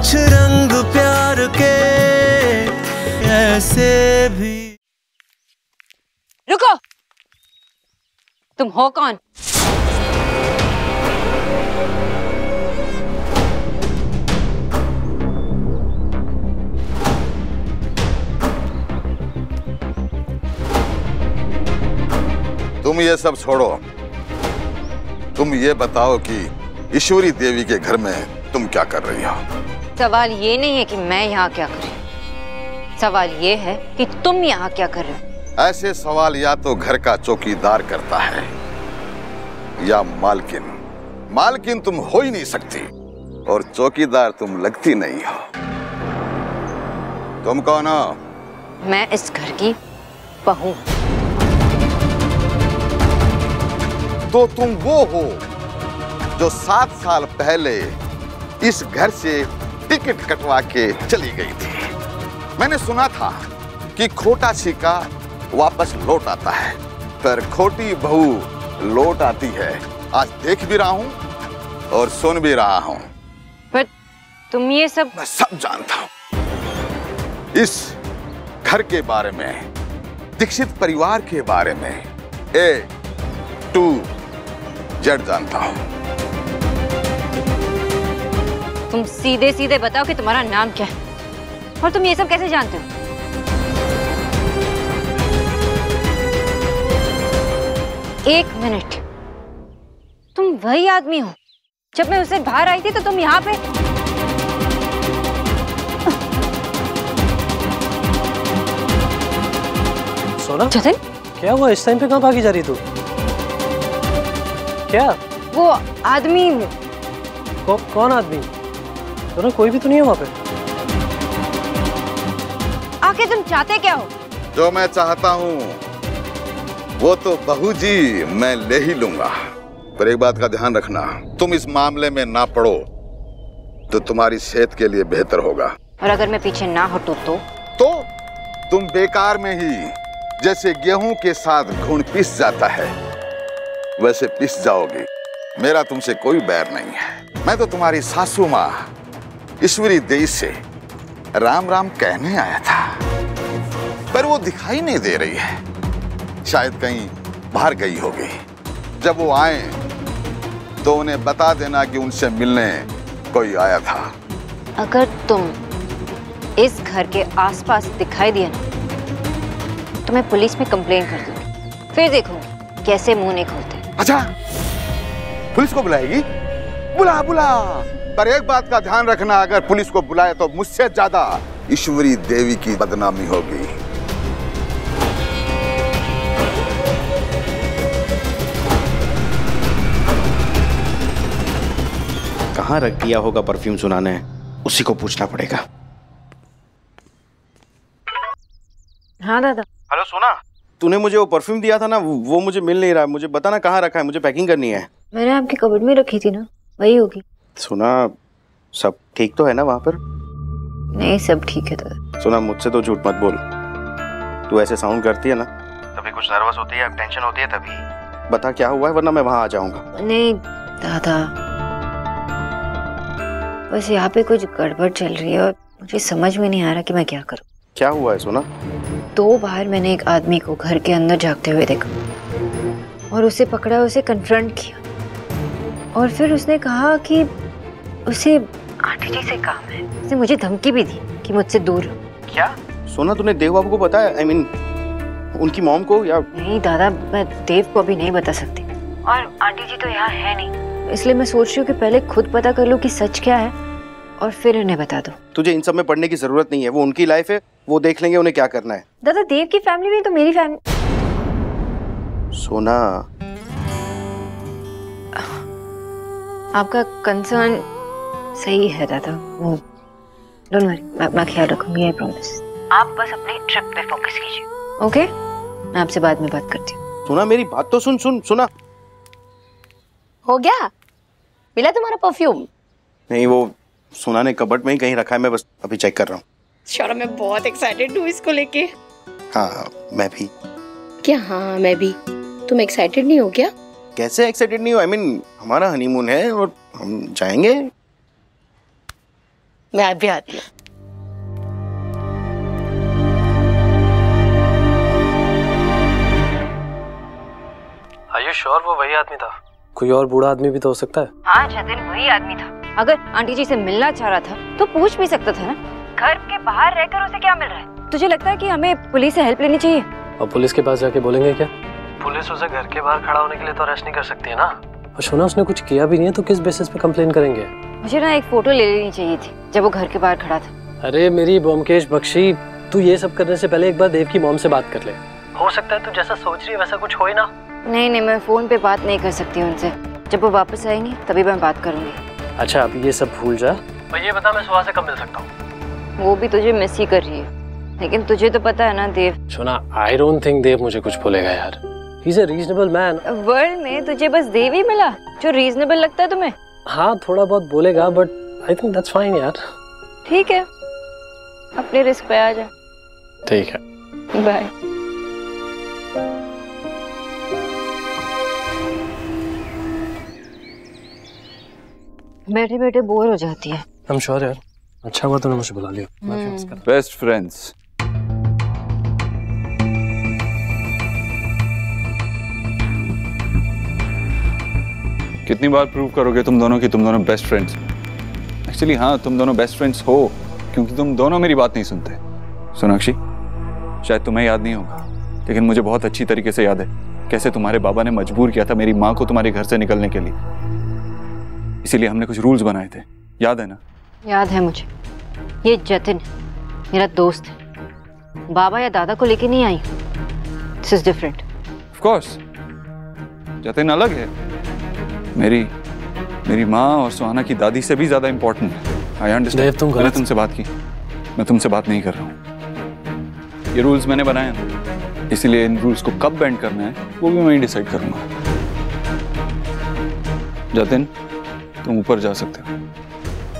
कुछ रंग प्यार के ऐसे भी। रुको। तुम हो कौन? तुम ये सब छोड़ो। तुम ये बताओ कि ईश्वरी देवी के घर में तुम क्या कर रही हो? सवाल ये नहीं है कि मैं यहाँ क्या कर रही हूँ। सवाल ये है कि तुम यहाँ क्या कर रहे हो? ऐसे सवाल या तो घर का चौकीदार करता है या मालकिन। मालकिन तुम हो ही नहीं सकती और चौकीदार तुम लगती नहीं हो। तुम कौन हो? मैं इस घर की बहू तो तुम वो हो जो सात साल पहले इस घर से टिकट कटवा के चली गई थी। मैंने सुना था कि खोटा सिक्का वापस लौट आता है। पर खोटी बहू लौट आती है। आज देख भी रहा हूँ और सुन भी रहा हूँ। पर तुम ये सब मैं सब जानता हूँ। इस घर के बारे में दीक्षित परिवार के बारे में ए टू जेड जानता हूँ। तुम सीधे सीधे बताओ कि तुम्हारा नाम क्या है। और तुम ये सब कैसे जानते हो? एक मिनट। तुम वही आदमी हो। जब मैं उससे बाहर आई थी तो तुम यहाँ पे सोना? जतिन? क्या हुआ? इस टाइम पे कहाँ भागी जा रही तू? क्या? वो आदमी कौ, कौन आदमी? सोना कोई भी तो नहीं है वहाँ पे। आके तुम चाहते क्या हो? जो मैं चाहता हूँ वो तो बहू जी मैं ले ही लूँगा। पर एक बात का ध्यान रखना तुम इस मामले में ना पड़ो तो तुम्हारी सेहत के लिए बेहतर होगा। और अगर मैं पीछे ना हटूं तो? तो तुम बेकार में ही जैसे गेहूँ के साथ घुन पिस जाता है वैसे पिस जाओगी। मेरा तुमसे कोई बैर नहीं है। मैं तो तुम्हारी सासू माँ ईश्वरी देवी से राम राम कहने आया था पर वो दिखाई नहीं दे रही है। शायद कहीं बाहर गई होगी। जब वो आए तो उन्हें बता देना कि उनसे मिलने कोई आया था। अगर तुम इस घर के आसपास दिखाई दिया ना तो मैं पुलिस में कंप्लेन कर दूँगी। फिर देखूँगी कैसे मुँह नहीं खोलते। अच्छा पुलिस को बुलाएगी? बुला बुला! पर एक बात का ध्यान रखना अगर पुलिस को बुलाए तो मुझसे ज़्यादा ईश्वरी देवी की बदनामी होगी। कहाँ रख दिया होगा परफ्यूम सुनाने? उसी को पूछना पड़ेगा। हाँ दादा। हेलो सोना। तूने मुझे वो परफ्यूम दिया था ना वो मुझे मिल नहीं रहा। है मुझे बताना कहाँ रखा है? मुझे पैकिंग करनी है। मैंने आपकी कबर्ड में रखी थी ना। वही होगी। सुना सब ठीक तो है ना वहाँ पर? नहीं सब ठीक है दादा सुना मुझसे तो झूठ मत बोल। तू ऐसे साउंड करती है ना। तभी कुछ नर्वस होती है टेंशन होती है तभी। बता क्या हुआ है वरना मैं वहाँ आ जाऊँगा। नहीं दादा। बस यहाँ पे कुछ गड़बड़ चल रही है और मुझे समझ में नहीं आ रहा कि मैं क्या करूँ। क्या हुआ है सोना? दो बार मैंने एक आदमी को घर के अंदर जागते हुए देखा और उसे पकड़ा उसे कन्फ्रंट किया। और फिर उसने कहा कि उसे आंटी जी से काम है। उसने मुझे धमकी भी दी कि मुझसे दूर रहो। क्या? सोना तूने देव बाबू को बताया? आई I मीन mean, उनकी मॉम को या नहीं दादा मैं देव को अभी नहीं बता सकती। और आंटी जी तो यहाँ है नहीं। इसलिए मैं सोच रही हूँ कि पहले खुद पता कर लूँ कि सच क्या है और फिर उन्हें बता दो। तुझे इन सब में पढ़ने की ज़रूरत नहीं है। वो उनकी लाइफ है वो देख लेंगे उन्हें क्या करना है। दादा देव की फैमिली में तो मेरी फैमिली सोना आपका कंसर्न सही है दादा। वो डोंट वरी मैं मैं ख्याल रखूँगी आई प्रॉमिस आप बस अपनी ट्रिप पे फोकस कीजिए। ओके मैं आपसे बाद में बात करती हूँ। सुना मेरी बात तो सुन सुन सुना। हो गया? मिला तुम्हारा परफ्यूम नहीं वो सुना ने कबर्ड में ही कहीं रखा है मैं बस अभी चेक कर रहा हूँ। शौरभ मैं बहुत एक्साइटेड हूँ इसको लेके। हाँ मैं भी। क्या? हाँ मैं भी। तुम एक्साइटेड नहीं हो क्या? कैसे एक्साइटेड नहीं हो? आई I मीन mean, हमारा हनीमून है और हम जाएँगे। मैं अभी आती हूँ। आर यू श्योर वो वही आदमी था? कोई और बूढ़ा आदमी भी तो हो सकता है। हाँ जतिन वही आदमी था। अगर आंटी जी से मिलना चाह रहा था तो पूछ भी सकता था ना। घर के बाहर रहकर उसे क्या मिल रहा है? तुझे लगता है कि हमें पुलिस से हेल्प लेनी चाहिए? और पुलिस के पास जाके बोलेंगे क्या? पुलिस उसे घर के बाहर खड़ा होने के लिए तो अरेस्ट नहीं कर सकती है ना? और सुना उसने कुछ किया भी नहीं है तो किस बेसिस पे कंप्लेन करेंगे? मुझे ना एक फ़ोटो ले लेनी चाहिए थी जब वो घर के बाहर खड़ा था। अरे मेरी बोमकेश बख्शी तू ये सब करने से पहले एक बार देव की मॉम से बात कर ले। हो सकता है तू जैसा सोच रही है वैसा कुछ हो ही ना। नहीं नहीं मैं फ़ोन पे बात नहीं कर सकती उनसे। जब वो वापस आएँगे तभी मैं बात करूँगी। अच्छा अब ये सब भूल जा। और ये बता मैं सुहा से कब मिल सकता हूँ। वो भी तुझे मिस ही कर रही है। लेकिन तुझे तो पता है ना देव। सुना आई डोंट थिंक देव मुझे कुछ भूलेगा यार। Is a reasonable man world में तुझे बस देव ही मिला जो रीजनेबल लगता है तुम्हें। हाँ थोड़ा बहुत बोलेगा but I think that's fine यार। ठीक है। अपने रिस्क पे आ जा। ठीक है। बाय बैठे बैठे बोर हो जाती है। आई एम श्योर यार। अच्छा हुआ तूने मुझे बुला लिया। मैं फिक्स कर बेस्ट फ्रेंड्स कितनी बार प्रूव करोगे तुम दोनों कि तुम दोनों बेस्ट फ्रेंड्स एक्चुअली हाँ तुम दोनों बेस्ट फ्रेंड्स हो क्योंकि तुम दोनों मेरी बात नहीं सुनते। सोनाक्षी शायद तुम्हें याद नहीं होगा लेकिन मुझे बहुत अच्छी तरीके से याद है कैसे तुम्हारे बाबा ने मजबूर किया था मेरी माँ को तुम्हारे घर से निकलने के लिए। इसीलिए हमने कुछ रूल्स बनाए थे। याद है ना? याद है मुझे। ये जतिन मेरा दोस्त है। बाबा या दादा को लेके नहीं आई। This is different of course Jatin अलग है। मेरी मेरी माँ और सुहाना की दादी से भी ज़्यादा इंपॉर्टेंट है। आई अंडरस्टैंड तुम मैंने तुमसे बात की। मैं तुमसे बात नहीं कर रहा हूँ। ये रूल्स मैंने बनाए हैं। इसीलिए इन रूल्स को कब बैंड करना है वो भी मैं ही डिसाइड करूँगा। जतिन तुम ऊपर जा सकते हो।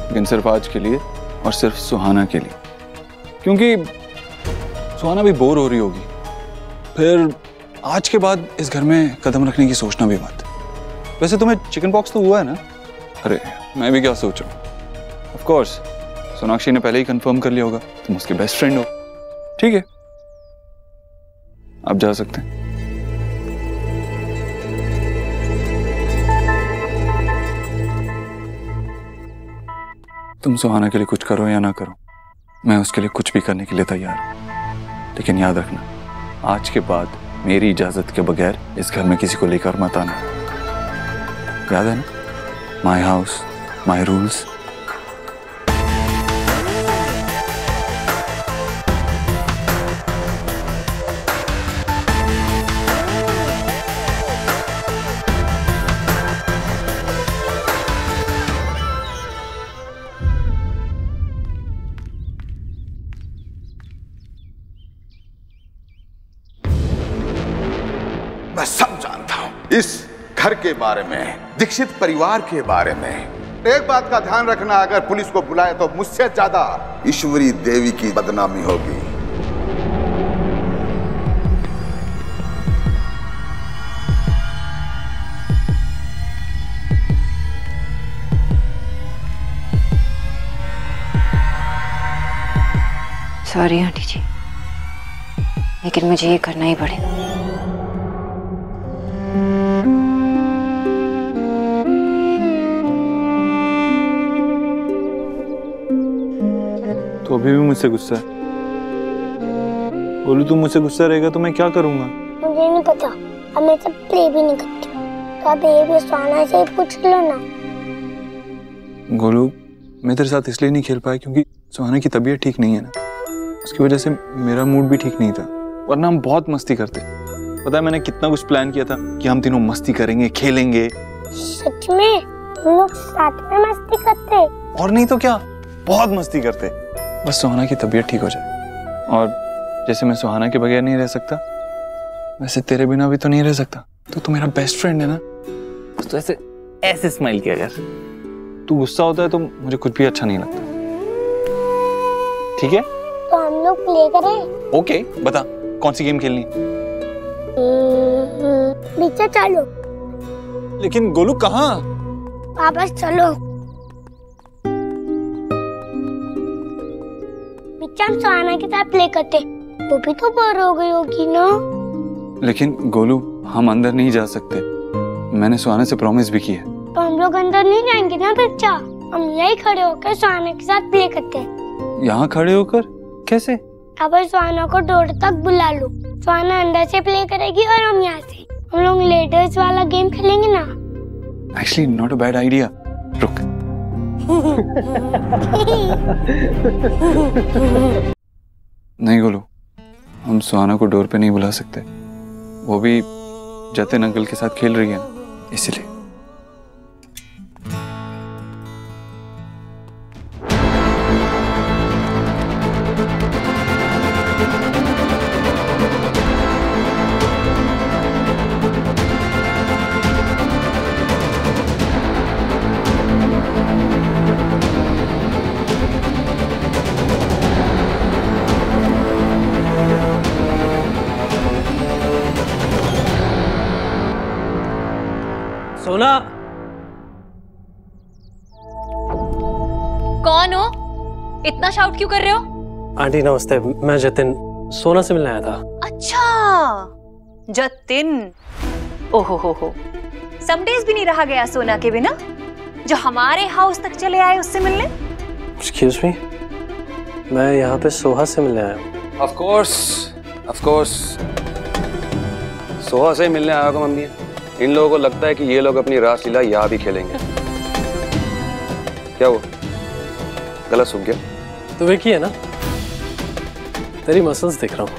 लेकिन सिर्फ़ आज के लिए और सिर्फ़ सुहाना के लिए। क्योंकि सुहाना भी बोर हो रही होगी। फिर आज के बाद इस घर में कदम रखने की सोचना भी मत। वैसे तुम्हें चिकन पॉक्स तो हुआ है ना? अरे, मैं भी क्या सोच? रहा हूँ ऑफ़ कोर्स सोनाक्षी ने पहले ही कंफर्म कर लिया होगा, तुम उसके बेस्ट फ्रेंड हो। ठीक है। आप जा सकते हैं। तुम सुहाना के लिए कुछ करो या ना करो, मैं उसके लिए कुछ भी करने के लिए तैयार हूँ। लेकिन याद रखना, आज के बाद मेरी इजाज़त के बगैर इस घर में किसी को लेकर मत आना। याद है ना माई हाउस माई रूल्स मैं सब जानता हूँ। इस घर के बारे में, दीक्षित परिवार के बारे में। एक बात का ध्यान रखना, अगर पुलिस को बुलाए तो मुझसे ज़्यादा ईश्वरी देवी की बदनामी होगी। Sorry aunty ji. लेकिन मुझे ये करना ही पड़ेगा। तो अभी भी मुझसे गुस्सा है। बोलू तुम मुझसे गुस्सा रहेगा तो मैं क्या करूँगा? मुझे नहीं पता। अब मैं सब प्ले भी नहीं करती तो अब ये भी सोना से पूछ लो ना। गोलू मैं तेरे साथ इसलिए नहीं खेल पाया क्योंकि सुहाना की तबीयत ठीक नहीं है ना। उसकी वजह से मेरा मूड भी ठीक नहीं था। वरना हम बहुत मस्ती करते। पता है मैंने कितना कुछ प्लान किया था कि हम तीनों मस्ती करेंगे खेलेंगे। सच में? हम लोग साथ में मस्ती करते। और नहीं तो क्या? बहुत मस्ती करते। बस सुहाना की तबीयत ठीक हो जाए। और जैसे मैं सुहाना के बगैर नहीं रह सकता वैसे तेरे बिना भी तो नहीं रह सकता। तो तू मेरा बेस्ट फ्रेंड है ना? बस तो ऐसे ऐसे स्माइल किया कर तू गुस्सा होता है तो मुझे कुछ भी अच्छा नहीं लगता। ठीक है? तो हम लोग प्ले करें? ओके बता कौन सी गेम खेलनी पीछे चलो। लेकिन गोलू कहाँ? वापस चलो। नीचे हम सुहाना के साथ प्ले करते वो भी तो बोर हो गई होगी ना? लेकिन गोलू हम अंदर नहीं जा सकते। मैंने सुहाना से प्रॉमिस भी किया तो हम लोग अंदर नहीं जाएँगे ना बच्चा? हम यही खड़े होकर सुहाना के साथ प्ले करते। हैं यहाँ खड़े होकर? कैसे? अब सुहाना को डोर तक बुला लो। सुहाना अंदर से प्ले करेगी और हम यहाँ से। हम लोग लेडर्स वाला गेम खेलेंगे ना? Actually not a bad idea नहीं गोलू, हम सुहाना को डोर पे नहीं बुला सकते। वो भी जतिन अंकल के साथ खेल रही है ना, इसलिए। सोना। कौन हो? इतना शाउट क्यों कर रहे हो? आंटी नमस्ते। मैं जतिन सोना से मिलने आया था। अच्छा। जतिन। ओहो हो हो। सम डेज़ भी नहीं रहा गया सोना के बिना। जो हमारे हाउस तक चले आए उससे मिलने? एक्सक्यूज मी मैं यहाँ पे सोहा से मिलने आया हूँ। Of course of course Soha से मिलने आया होगा मम्मी। इन लोगों को लगता है कि ये लोग अपनी रासलीला यहाँ भी खेलेंगे। क्या हुआ? गलत सूख गया? तो वे की है ना, तेरी मसल्स देख रहा हूँ।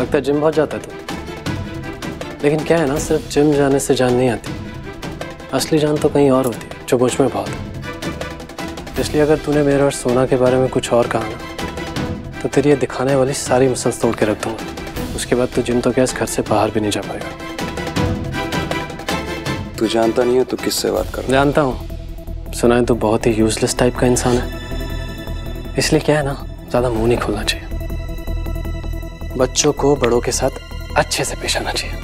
लगता है जिम बहुत जाता तू। लेकिन क्या है ना, सिर्फ़ जिम जाने से जान नहीं आती। असली जान तो कहीं और होती, जो मुझमें बहुत इसलिए अगर तूने मेरे और सोना के बारे में कुछ और कहा ना तो तेरी ये दिखाने वाली सारी मसल्स तोड़ के रख दूँगा। उसके बाद तू जिम तो क्या इस घर से बाहर भी नहीं जा पाएगा। तू जानता नहीं है तू किससे बात कर? जानता हूँ। सुना है तो बहुत ही यूजलेस टाइप का इंसान है। इसलिए क्या है ना ज़्यादा मुँह नहीं खोलना चाहिए। बच्चों को बड़ों के साथ अच्छे से पेश आना चाहिए।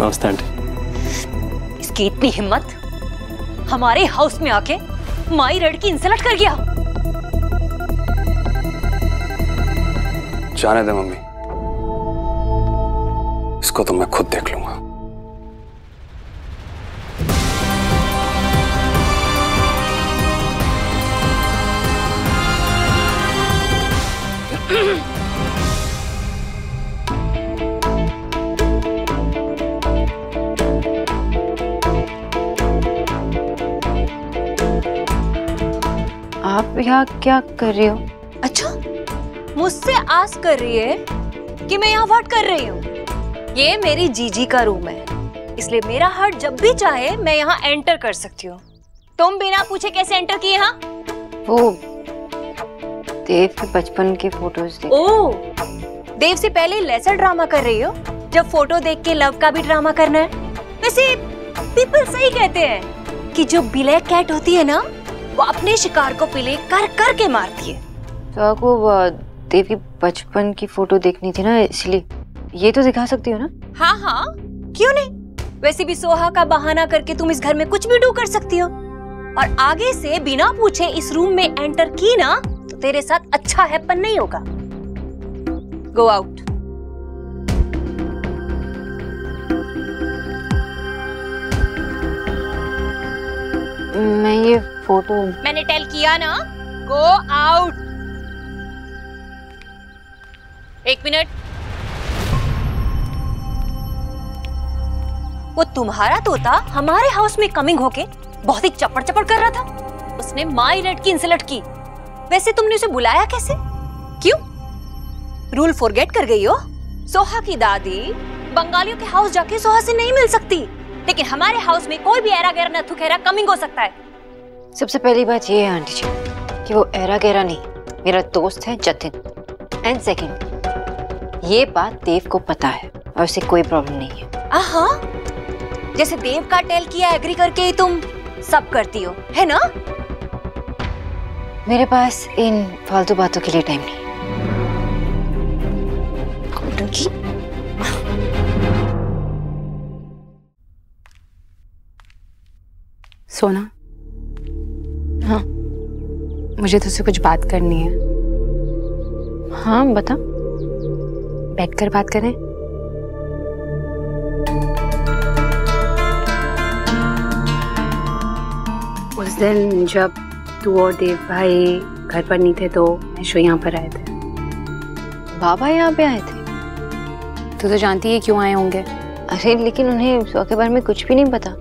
नमस्ते आंटी। इसकी इतनी हिम्मत? हमारे हाउस में आके माई रेड की इंसल्ट कर गया? जाने दे मम्मी। इसको तो मैं खुद देख लूँगा। यहाँ क्या कर रही हो? अच्छा मुझसे आस कर रही है कि मैं यहाँ व्हाट कर रही हूँ। ये मेरी जीजी का रूम है। इसलिए मेरा हार्ट जब भी चाहे मैं यहाँ एंटर कर सकती हूँ। तुम बिना पूछे कैसे एंटर किए यहाँ वो देव के बचपन के फ़ोटोज़ देख। ओ देव से पहले लेसर ड्रामा कर रही हो? जब फ़ोटो देख के लव का भी ड्रामा करना है? वैसे पीपल सही कहते हैं कि जो ब्लैक कैट होती है ना वो अपने शिकार को पिले कर कर के मारती है। तो आपको देव बचपन की फ़ोटो देखनी थी ना इसलिए। ये तो दिखा सकती हो ना? हाँ हाँ। क्यों नहीं? वैसे भी सोहा का बहाना करके तुम इस घर में कुछ भी डू कर सकती हो। और आगे से बिना पूछे इस रूम में एंटर की ना तो तेरे साथ अच्छा हैपन नहीं होगा। गो आउट मैं ये फ़ोटो। मैंने टेल किया ना। गो आउट एक मिनट वो तुम्हारा तोता हमारे हाउस में कमिंग होके बहुत ही चपड़ चपड़ कर रहा था। उसने माई रेड की इंसल्ट की। वैसे तुमने उसे बुलाया कैसे? क्यों? रूल फॉरगेट कर गई हो? सोहा की दादी बंगालियों के हाउस जाके सोहा से नहीं मिल सकती। लेकिन हमारे हाउस में कोई भी एरा गैरा नथु खेरा कमिंग हो सकता है। सबसे पहली बात ये है आंटी जी कि वो एरा गहरा नहीं मेरा दोस्त है जतिन। एंड सेकंड ये बात देव को पता है और उसे कोई प्रॉब्लम नहीं है। आहा जैसे देव का टेल किया एग्री करके ही तुम सब करती हो है ना? मेरे पास इन फालतू बातों के लिए टाइम नहीं। सोना हाँ। मुझे तुझसे कुछ बात करनी है। हाँ बता। बैठकर बात करें। उस दिन जब तू और देव भाई घर पर नहीं थे तो शो यहाँ पर आए थे। बाबा यहाँ पे आए थे? तू तो जानती है क्यों आए होंगे। अरे लेकिन उन्हें के बारे में कुछ भी नहीं पता।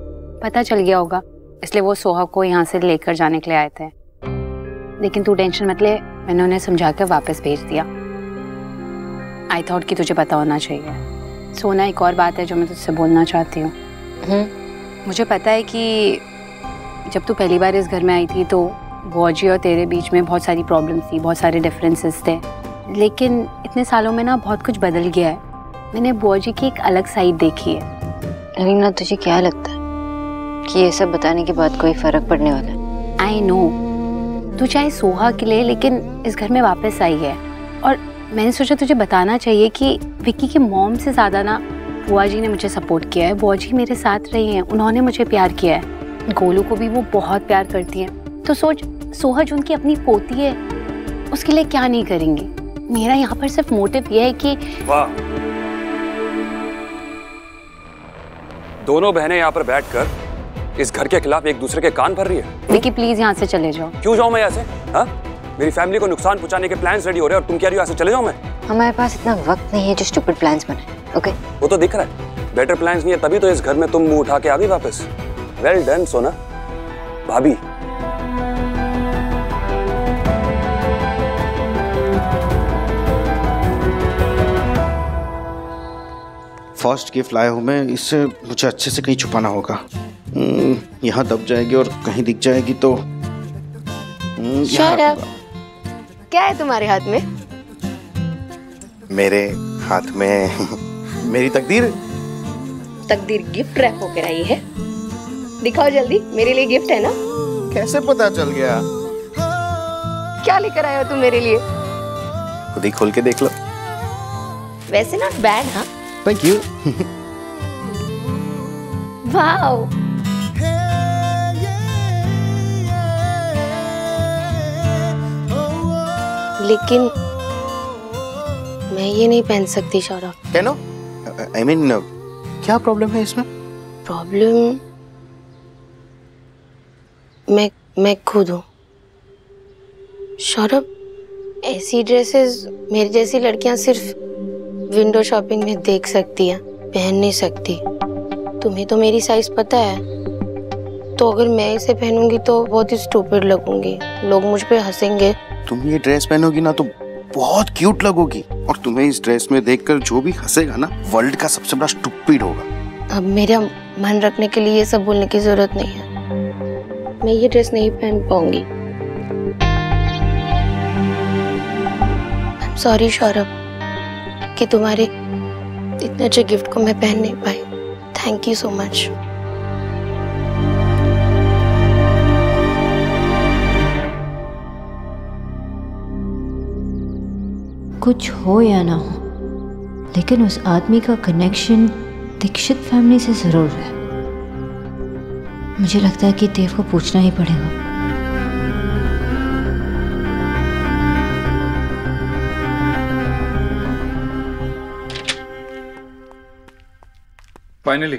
पता चल गया होगा। इसलिए वो सोहा को यहाँ से लेकर जाने के लिए आए थे। लेकिन तू टेंशन मत ले मैंने उन्हें समझा कर वापस भेज दिया। आई थॉट कि तुझे पता होना चाहिए। सोना एक और बात है जो मैं तुझसे बोलना चाहती हूँ। मुझे पता है कि जब तू पहली बार इस घर में आई थी तो वॉजी और तेरे बीच में बहुत सारी प्रॉब्लम्स थी बहुत सारे डिफरेंसेस थे। लेकिन इतने सालों में ना बहुत कुछ बदल गया है। मैंने बुआजी की एक अलग साइड देखी है। रीना तुझे क्या लगता है? कि ये सब बताने के बाद कोई फ़र्क पड़ने वाला आई नो तू चाहे सोहा के लिए लेकिन इस घर में वापस आई है। और मैंने सोचा तुझे बताना चाहिए कि विक्की की मॉम से ज़्यादा ना बुआ जी ने मुझे सपोर्ट किया है। बुआ जी मेरे साथ रही हैं। उन्होंने मुझे प्यार किया है। गोलू को भी वो बहुत प्यार करती हैं। तो सोच सोहा जो उनकी अपनी पोती है उसके लिए क्या नहीं करेंगी? मेरा यहाँ पर सिर्फ़ मोटिव ये है कि वाह। दोनों बहनें यहाँ पर बैठकर इस घर के खिलाफ एक दूसरे के कान भर रही है। विक्की प्लीज़ यहाँ से चले जाओ। क्यों जाऊँ मैं यहाँ से? हाँ? मेरी फैमिली को नुकसान पहुँचाने के प्लान्स रेडी हो रहे हैं और तुम कह रही हो? यहाँ से चले जाऊँ मैं? हमारे पास इतना वक्त नहीं है जो स्टूपिड प्लान्स बनाए ओके वो तो दिख रहा है। बेटर प्लान्स नहीं है तभी तो इस घर में तुम मुँह उठा के आ गई वापस। वेल डन सोना। भाभी। फ़र्स्ट गिफ्ट लाया हूँ मैं इससे मुझे अच्छे से कहीं छुपाना होगा। यहाँ दब जाएगी और कहीं दिख जाएगी तो हम्म. क्या है तुम्हारे हाथ में? मेरे हाथ में मेरी तकदीर। तकदीर गिफ्ट रैप होकर आई है। दिखाओ जल्दी मेरे लिए गिफ्ट है ना? कैसे पता चल गया? क्या लेकर आए हो तुम मेरे लिए? खुद ही खोल के देख लो। वैसे नॉट बैड हाँ। थैंक यू वाओ लेकिन मैं ये नहीं पहन सकती सौरभ कैनो? आई मीन क्या प्रॉब्लम है इसमें? प्रॉब्लम मैं मैं खुद हूँ। सौरभ ऐसी ड्रेसेस मेरी जैसी लड़कियाँ सिर्फ़ विंडो शॉपिंग में देख सकती हैं पहन नहीं सकती। तुम्हें तो मेरी साइज़ पता है। तो अगर मैं इसे पहनूँगी तो बहुत ही स्टूपिड लगूँगी। लोग मुझ पर हंसेंगे। तुम ये ड्रेस पहनोगी ना तो बहुत क्यूट लगोगी। और तुम्हें इस ड्रेस में देखकर जो भी हंसेगा ना वर्ल्ड का सबसे बड़ा स्टूपिड होगा। अब मेरा मन रखने के लिए ये सब बोलने की ज़रूरत नहीं है। मैं ये ड्रेस नहीं पहन पाऊँगी। सॉरी सौरभ, कि तुम्हारे इतने अच्छे गिफ्ट को मैं पहन नहीं पाई। थैंक यू सो मच कुछ हो या ना हो लेकिन उस आदमी का कनेक्शन दीक्षित फैमिली से ज़रूर है। मुझे लगता है कि देव को पूछना ही पड़ेगा। फाइनली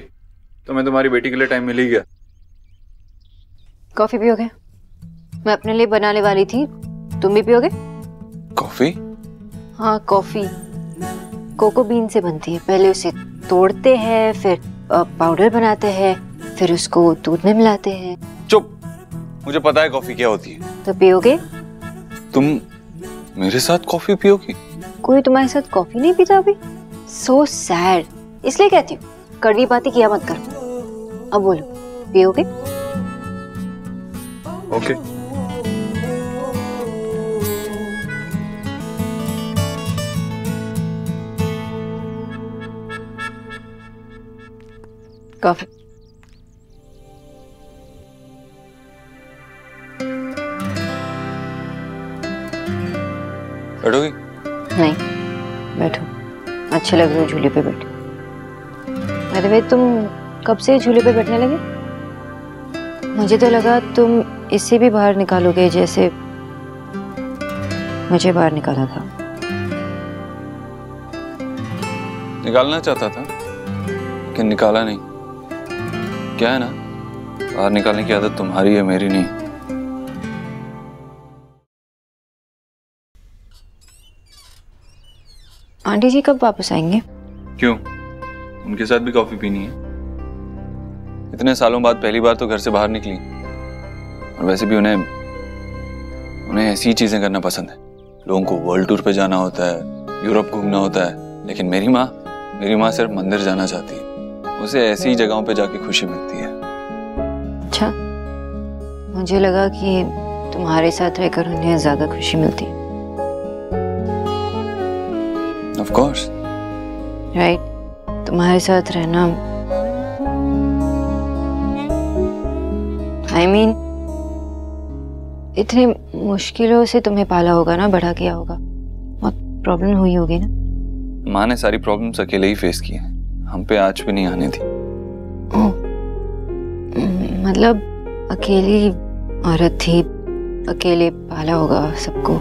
तुम्हें तुम्हारी बेटी के लिए टाइम मिल ही गया। कॉफ़ी पियोगे? मैं अपने लिए बनाने वाली थी। तुम भी पियोगे? कॉफ़ी? हाँ कॉफ़ी। कोको बीन से बनती है। पहले उसे तोड़ते हैं फिर पाउडर बनाते हैं फिर उसको दूध में मिलाते हैं। चुप। मुझे पता है कॉफ़ी क्या होती है। तो पियोगे? तुम मेरे साथ कॉफ़ी पियोगी? कोई तुम्हारे साथ कॉफ़ी नहीं पीता अभी? सो सैड इसलिए कहती हूँ कड़वी बातें किया मत कर। अब बोलो पियोगे? ओके कॉफ़ी बैठोगी? नहीं बैठो। अच्छे लग रहे हो झूले पे बैठे। अरे वे तुम कब से झूले पे बैठने लगे? मुझे तो लगा तुम इससे भी बाहर निकालोगे जैसे मुझे बाहर निकाला था। निकालना चाहता था लेकिन निकाला नहीं। क्या है ना? बाहर निकालने की आदत तुम्हारी है मेरी नहीं। आंटी जी कब वापस आएँगे? क्यों? उनके साथ भी कॉफ़ी पीनी है। इतने सालों बाद पहली बार तो घर से बाहर निकली। और वैसे भी उन्हें उन्हें ऐसी चीज़ें करना पसंद है। लोगों को वर्ल्ड टूर पे जाना होता है यूरोप घूमना होता है। लेकिन मेरी माँ मेरी माँ सिर्फ़ मंदिर जाना चाहती है। उसे ऐसी ही जगहों पे जाके खुशी मिलती है। अच्छा मुझे लगा कि तुम्हारे साथ रहकर उन्हें ज़्यादा खुशी मिलती। है ऑफ़ कोर्स राइट तुम्हारे साथ रहना। आई I मीन mean, इतनी मुश्किलों से तुम्हें पाला होगा ना बड़ा किया होगा। बहुत प्रॉब्लम हुई होगी ना। माँ ने सारी प्रॉब्लम्स अकेले ही फेस की हैं हम पे आज भी नहीं आने थी ओह, मतलब अकेली औरत थी अकेले पाला होगा सबको।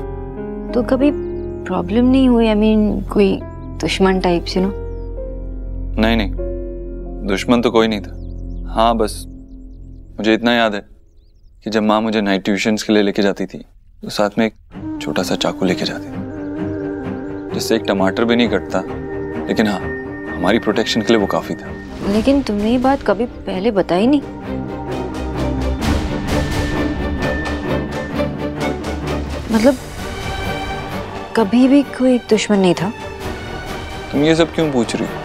तो कभी प्रॉब्लम नहीं हुई? आई मीन कोई दुश्मन टाइप से नो नहीं नहीं। दुश्मन तो कोई नहीं था। हाँ बस मुझे इतना याद है कि जब माँ मुझे नाइट ट्यूशन्स के लिए लेके जाती थी तो साथ में एक छोटा सा चाकू लेके जाती थी जिससे एक टमाटर भी नहीं कटता। लेकिन हाँ हमारी प्रोटेक्शन के लिए वो काफ़ी था। लेकिन तुमने ये बात कभी पहले बताई नहीं। मतलब कभी भी कोई दुश्मन नहीं था। तुम ये सब क्यों पूछ रही हो?